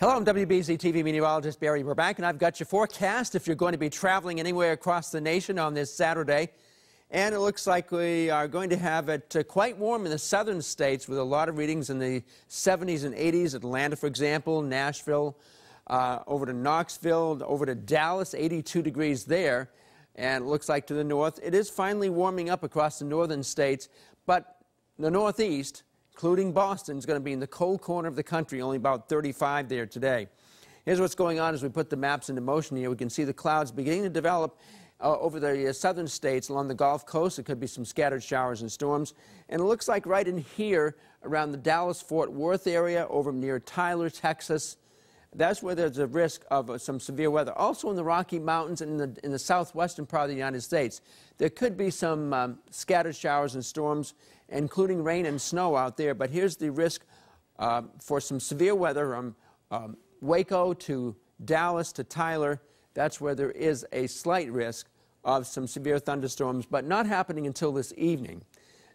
Hello, I'm WBZ TV meteorologist Barry Burbank, and I've got your forecast if you're going to be traveling anywhere across the nation on this Saturday. And it looks like we are going to have it uh, quite warm in the southern states with a lot of readings in the 70s and 80s. Atlanta, for example, Nashville, uh, over to Knoxville, over to Dallas, 82 degrees there. And it looks like to the north, it is finally warming up across the northern states, but the northeast, including Boston, is going to be in the cold corner of the country, only about 35 there today. Here's what's going on as we put the maps into motion here. We can see the clouds beginning to develop uh, over the uh, southern states along the Gulf Coast. There could be some scattered showers and storms. And it looks like right in here around the Dallas-Fort Worth area over near Tyler, Texas, that's where there's a risk of uh, some severe weather. Also in the Rocky Mountains and in the, in the southwestern part of the United States, there could be some um, scattered showers and storms, including rain and snow out there. But here's the risk uh, for some severe weather from um, Waco to Dallas to Tyler. That's where there is a slight risk of some severe thunderstorms, but not happening until this evening.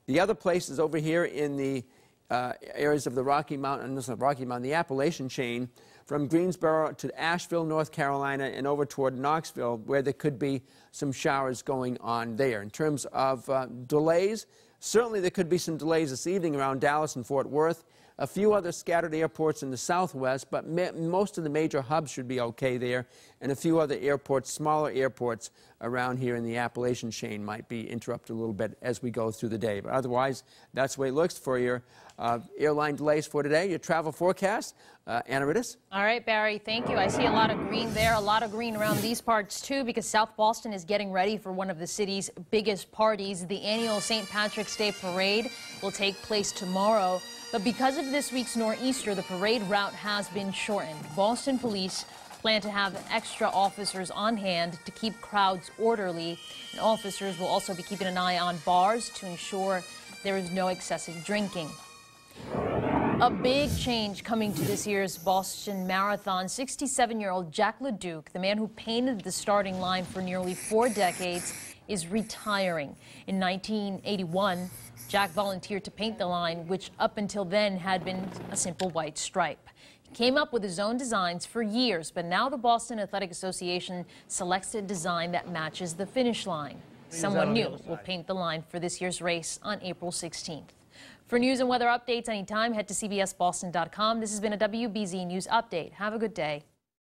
The other places over here in the uh, areas of the Rocky Mountains, the Rocky Mountain, the Appalachian chain, from Greensboro to Asheville, North Carolina, and over toward Knoxville, where there could be some showers going on there. In terms of uh, delays, certainly there could be some delays this evening around Dallas and Fort Worth. A few other scattered airports in the southwest, but most of the major hubs should be okay there, and a few other airports, smaller airports around here in the Appalachian chain might be interrupted a little bit as we go through the day. But otherwise, that's the way it looks for your uh, airline delays for today. Your travel forecast, uh, Anaridis. All right, Barry, thank you. I see a lot of green there, a lot of green around these parts too, because South Boston is getting ready for one of the city's biggest parties. The annual St. Patrick's Day Parade will take place tomorrow. But because of this week's nor'easter, the parade route has been shortened. Boston police plan to have extra officers on hand to keep crowds orderly. And officers will also be keeping an eye on bars to ensure there is no excessive drinking. A big change coming to this year's Boston Marathon. 67-year-old Jack LeDuc, the man who painted the starting line for nearly four decades, is retiring. In 1981, Jack volunteered to paint the line, which up until then had been a simple white stripe. Came up with his own designs for years, but now the Boston Athletic Association selects a design that matches the finish line. Someone new will paint the line for this year's race on April 16th. For news and weather updates anytime, head to CBSBoston.com. This has been a WBZ News Update. Have a good day.